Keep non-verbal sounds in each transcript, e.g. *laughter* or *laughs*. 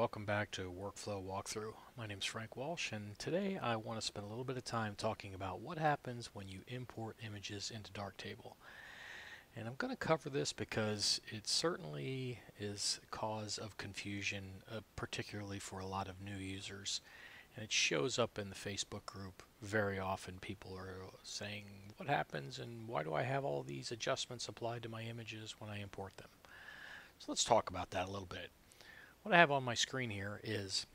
welcome back to Workflow Walkthrough. My name is Frank Walsh and today I want to spend a little bit of time talking about what happens when you import images into Darktable. And I'm going to cover this because it certainly is a cause of confusion, uh, particularly for a lot of new users. And it shows up in the Facebook group very often. People are saying, what happens and why do I have all these adjustments applied to my images when I import them? So let's talk about that a little bit. What I have on my screen here is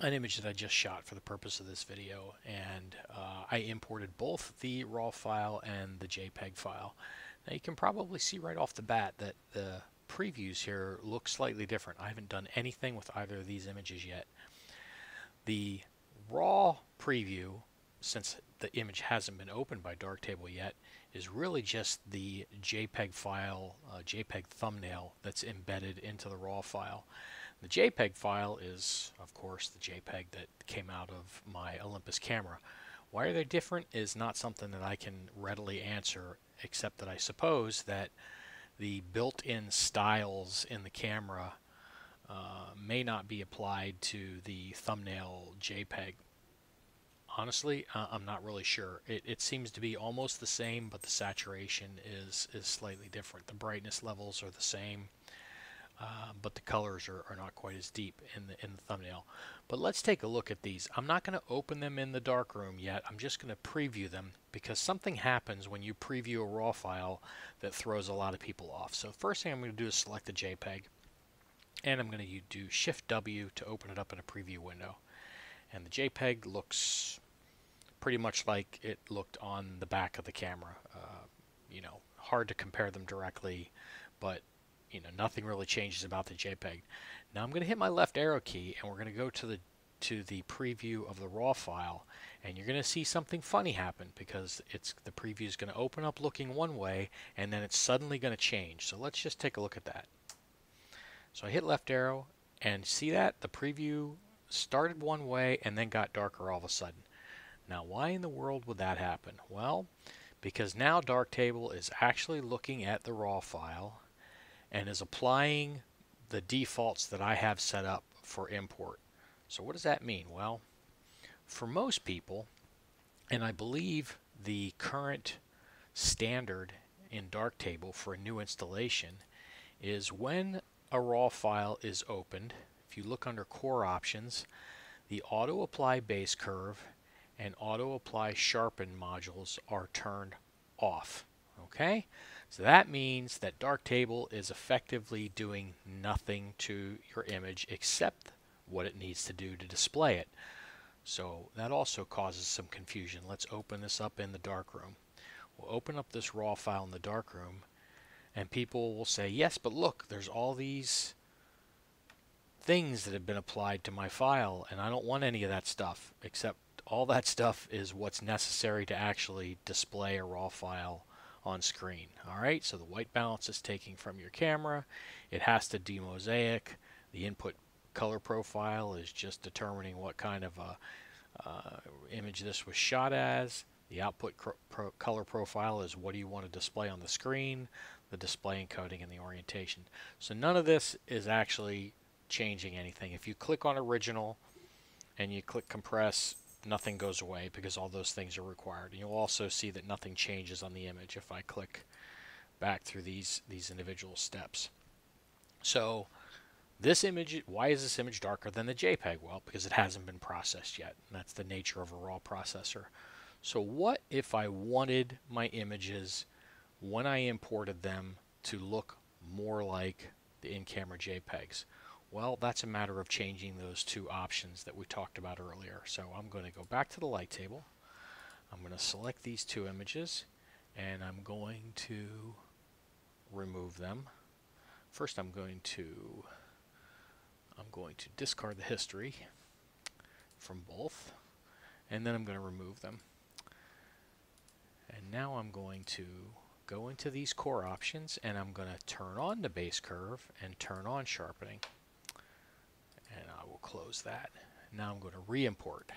an image that I just shot for the purpose of this video and uh, I imported both the RAW file and the JPEG file. Now you can probably see right off the bat that the previews here look slightly different. I haven't done anything with either of these images yet. The RAW preview, since the image hasn't been opened by Darktable yet, is really just the JPEG file, uh, JPEG thumbnail that's embedded into the RAW file. The JPEG file is, of course, the JPEG that came out of my Olympus camera. Why are they different is not something that I can readily answer, except that I suppose that the built-in styles in the camera uh, may not be applied to the thumbnail JPEG. Honestly, uh, I'm not really sure. It, it seems to be almost the same, but the saturation is, is slightly different. The brightness levels are the same. Uh, but the colors are, are not quite as deep in the, in the thumbnail. But let's take a look at these. I'm not going to open them in the darkroom yet. I'm just going to preview them because something happens when you preview a RAW file that throws a lot of people off. So first thing I'm going to do is select the JPEG and I'm going to do Shift W to open it up in a preview window. And the JPEG looks pretty much like it looked on the back of the camera. Uh, you know, hard to compare them directly, but you know, nothing really changes about the JPEG. Now I'm going to hit my left arrow key and we're going to go to the to the preview of the raw file and you're going to see something funny happen because it's the preview is going to open up looking one way and then it's suddenly going to change. So let's just take a look at that. So I hit left arrow and see that the preview started one way and then got darker all of a sudden. Now why in the world would that happen? Well, because now Darktable is actually looking at the raw file and is applying the defaults that I have set up for import. So what does that mean? Well, for most people, and I believe the current standard in Darktable for a new installation is when a raw file is opened, if you look under core options, the auto apply base curve and auto apply sharpen modules are turned off. Okay? So that means that Darktable is effectively doing nothing to your image except what it needs to do to display it. So that also causes some confusion. Let's open this up in the darkroom. We'll open up this raw file in the darkroom and people will say, yes, but look, there's all these things that have been applied to my file and I don't want any of that stuff except all that stuff is what's necessary to actually display a raw file on screen. Alright, so the white balance is taking from your camera. It has to demosaic. The input color profile is just determining what kind of a, uh, image this was shot as. The output pro color profile is what do you want to display on the screen, the display encoding, and the orientation. So none of this is actually changing anything. If you click on original and you click compress, nothing goes away because all those things are required. And you'll also see that nothing changes on the image if I click back through these, these individual steps. So this image, why is this image darker than the JPEG? Well, because it hasn't been processed yet. That's the nature of a raw processor. So what if I wanted my images when I imported them to look more like the in-camera JPEGs? Well, that's a matter of changing those two options that we talked about earlier. So I'm going to go back to the light table. I'm going to select these two images and I'm going to remove them. First I'm going to I'm going to discard the history from both and then I'm going to remove them. And now I'm going to go into these core options and I'm going to turn on the base curve and turn on sharpening close that. Now I'm going to re-import.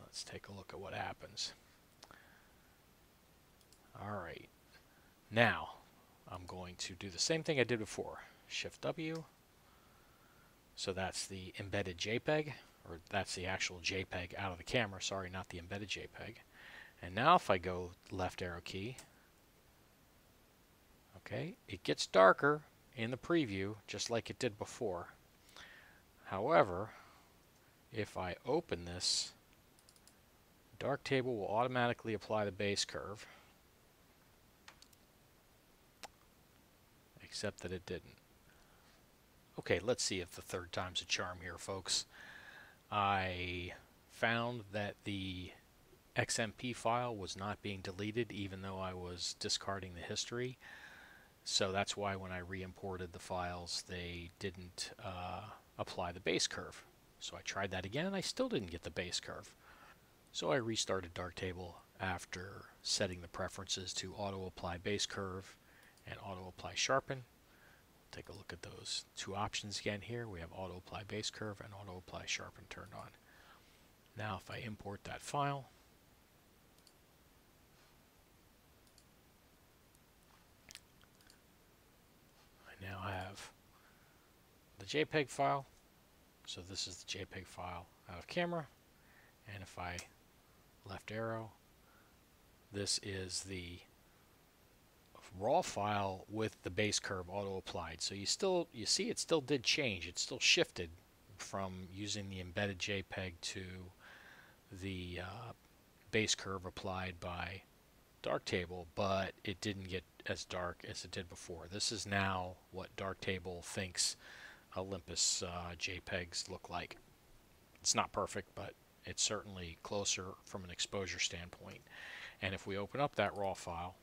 Let's take a look at what happens. Alright, now I'm going to do the same thing I did before. Shift W. So that's the embedded JPEG, or that's the actual JPEG out of the camera, sorry, not the embedded JPEG. And now if I go left arrow key, okay, it gets darker in the preview just like it did before. However, if I open this, Darktable will automatically apply the base curve, except that it didn't. Okay, let's see if the third time's a charm here, folks. I found that the XMP file was not being deleted even though I was discarding the history. So that's why when I re-imported the files, they didn't uh, apply the base curve. So I tried that again and I still didn't get the base curve. So I restarted Darktable after setting the preferences to auto apply base curve and auto apply sharpen. Take a look at those two options again here. We have auto apply base curve and auto apply sharpen turned on. Now if I import that file, I now have the JPEG file. So this is the JPEG file out of camera. And if I left arrow, this is the raw file with the base curve auto applied. So you still you see it still did change. It still shifted from using the embedded JPEG to the uh, base curve applied by Darktable, but it didn't get as dark as it did before. This is now what Darktable thinks Olympus uh, JPEGs look like. It's not perfect, but it's certainly closer from an exposure standpoint. And if we open up that raw file,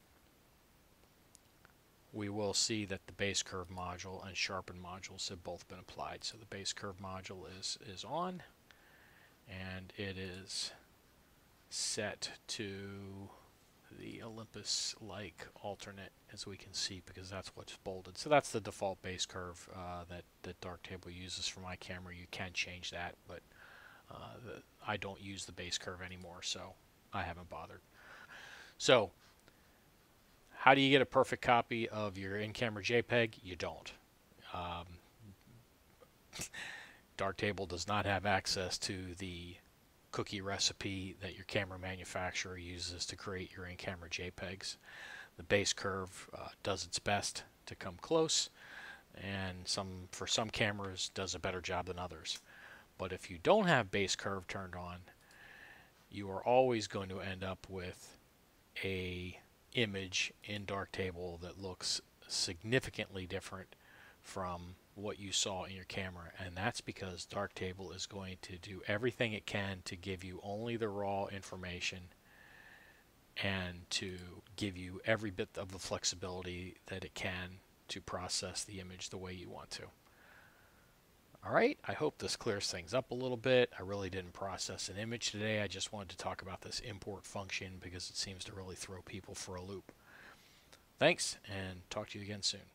we will see that the base curve module and sharpen modules have both been applied. So the base curve module is, is on and it is set to the Olympus-like alternate as we can see because that's what's bolded. So that's the default base curve uh, that, that Darktable uses for my camera. You can change that, but uh, the, I don't use the base curve anymore, so I haven't bothered. So how do you get a perfect copy of your in-camera JPEG? You don't. Um, *laughs* Darktable does not have access to the cookie recipe that your camera manufacturer uses to create your in-camera JPEGs. The base curve uh, does its best to come close, and some for some cameras does a better job than others. But if you don't have base curve turned on, you are always going to end up with a image in Darktable that looks significantly different from what you saw in your camera and that's because Darktable is going to do everything it can to give you only the raw information and to give you every bit of the flexibility that it can to process the image the way you want to. Alright, I hope this clears things up a little bit. I really didn't process an image today. I just wanted to talk about this import function because it seems to really throw people for a loop. Thanks, and talk to you again soon.